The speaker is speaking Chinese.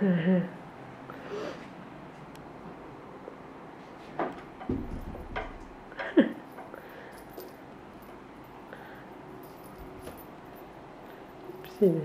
呵呵。嗯